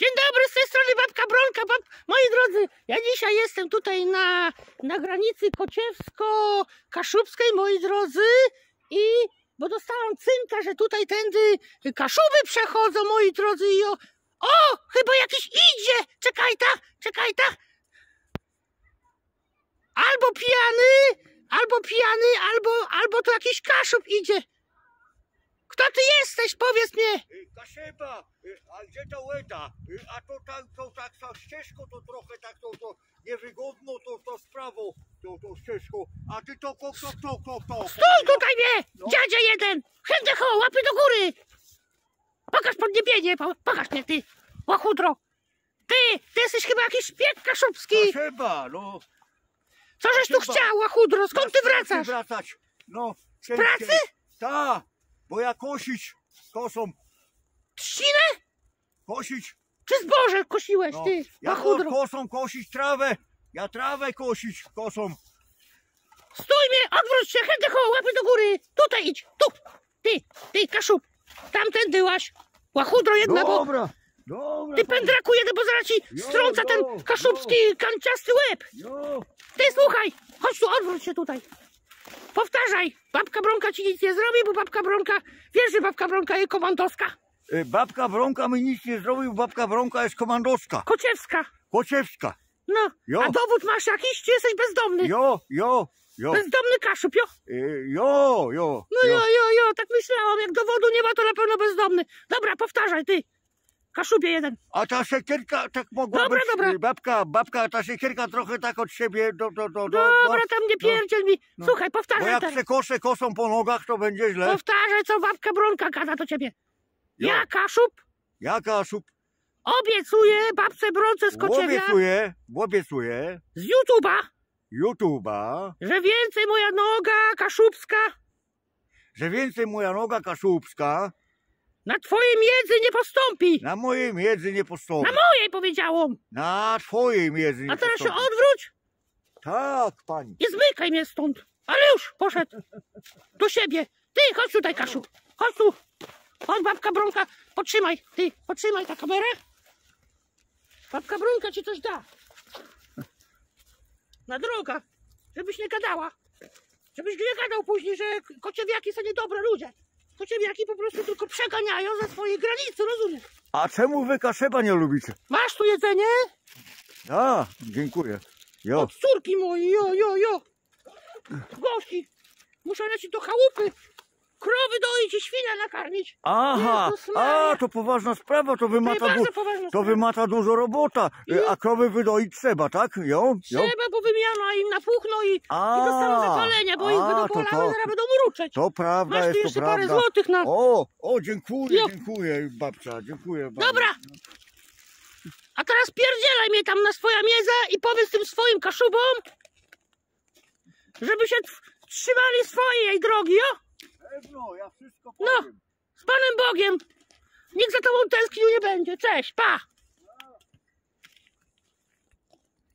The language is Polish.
Dzień dobry, z tej strony babka Bronka. Bab... Moi drodzy, ja dzisiaj jestem tutaj na, na granicy Kociewsko-Kaszubskiej, moi drodzy, i bo dostałam cynka, że tutaj tędy Kaszuby przechodzą, moi drodzy, i o, o chyba jakiś idzie, czekaj ta, czekaj ta. Albo pijany, albo pijany, albo, albo to jakiś Kaszub idzie. Kto ty jesteś, powiedz mnie. Y, Kaszyba, y, a gdzie ta łeta? Y, A to tak, to tak, ta ścieżko to trochę tak, to, to niewygodno, to, to sprawą, to, to ścieżko. A ty to, to, to, to, to. Stój tutaj mnie! No. Dziadzia jeden! Chętnie ho, łapy do góry! Pokaż podniebienie, po- pokaż mnie ty, łachudro! Ty, ty jesteś chyba jakiś szpieg kaszubski! Kaszyba, no. Co żeś tu Kaszyba. chciał, łachudro? Skąd ty wracasz? wracać. No. Z pracy? Tak, bo ja kosić kosą, Trzcinę? kosić. Czy zboże kosiłeś, No. ty, Ja kosą kosić trawę. Ja trawę kosić kosą. Stój mnie, odwróć się, chętnie ho, łapy do góry! Tutaj idź, tu! Ty, ty, kaszub! Tamtędy łaś! Łachudro jedna, bo Dobra, dobra. ty pędraku jeden, bo zaraz ci Jo, strąca ten jo, kaszubski kanciasty łeb! Jo. Ty słuchaj! Chodź tu, odwróć się tutaj. Powtarzaj! Babka Bronka ci nic nie zrobi, bo babka Bronka, wiesz, że babka Bronka jest komandowska. Y, Babka Wronka mi nic nie zrobił, babka Wronka jest komandowska. Kociewska. Kociewska. No, Jo. a dowód masz jakiś, czy jesteś bezdomny? Jo, jo, jo. Bezdomny kaszub, jo? Y, Jo, jo. No jo, jo, jo, tak myślałam, jak dowodu nie ma, to na pewno bezdomny. Dobra, powtarzaj, ty. Kaszubie jeden. A ta siekierka tak mogła Dobra, być, dobra. y, babka, babka, ta siekierka trochę tak od siebie, do, do, do, do, Dobra, do, tam nie pierdziel mi. no. Słuchaj, bo powtarzaj jak teraz. przekoszę kosą po nogach, to będzie źle. Powtarzaj, co babka Bronka gada do ciebie. Jo. Ja, Kaszub, Jaka szup, obiecuję babce Bronce z Kociewia obiecuję, obiecuję, z YouTube'a, YouTube'a, że więcej moja noga kaszubska że więcej moja noga kaszubska na twojej miedzy nie postąpi. na mojej miedzy nie postąpi. Na mojej powiedziałam. Na twojej miedzy nie A teraz się postąpi. odwróć Tak, pani. i zmykaj mnie stąd. Ale już, poszedł. Do siebie. Ty, chodź tutaj, Kaszu. Chodź tu. Chodź, babka Bronka. Potrzymaj. Ty, potrzymaj ta kamerę. Babka Bronka ci coś da. Na droga. Żebyś nie gadała. Żebyś nie gadał później, że kociewiaki są niedobre ludzie. Kociewiaki po prostu tylko przeganiają ze swojej granicy, rozumiesz? A czemu wy kaszeba nie lubicie? Masz tu jedzenie? A, dziękuję. Jo. Od córki mojej, jo, jo, jo. Gości. Muszę lecieć do chałupy. Krowy doić i świnia nakarmić. Aha, Jezus Maria. a to poważna sprawa, to wymata, du- bardzo poważna to sprawa. wymata dużo robota. A krowy wydoić trzeba, tak? Jo? Jo? Trzeba, bo wymiana im na puchno i, A, i dostaną zapalenia, bo ich a, będą to bolały, to. zaraz będą mruczeć. To prawda Masz tu jest, to jeszcze parę prawda. złotych na... O, o, dziękuję, Jo. dziękuję babcia, dziękuję bardzo. Dobra. A teraz pierdzielaj mnie tam na swoja mieza i powiedz tym swoim kaszubom, żeby się tr- trzymali swojej drogi, jo? Pewno, ja wszystko No. powiem. Z Panem Bogiem. Nikt za tobą tęsknił nie będzie. Cześć, pa!